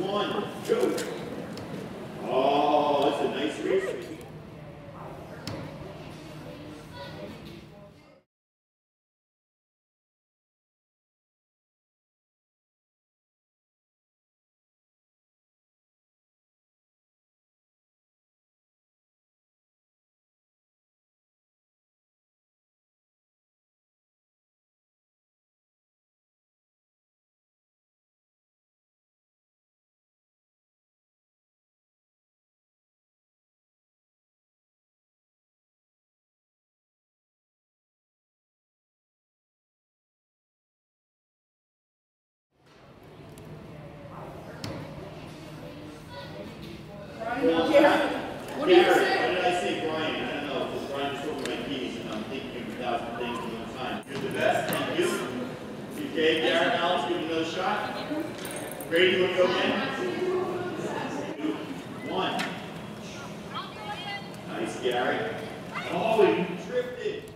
one, go. Oh, that's a nice race. Gary, what do you Gary, say? What did I say, Brian? I don't know, because Brian just over my keys and I'm thinking of a thousand things at one time. You're the best, thank you. Gary, Alex, give it another shot. Brady, you want to go again? Two, one. Nice, Gary. Oh, you tripped it.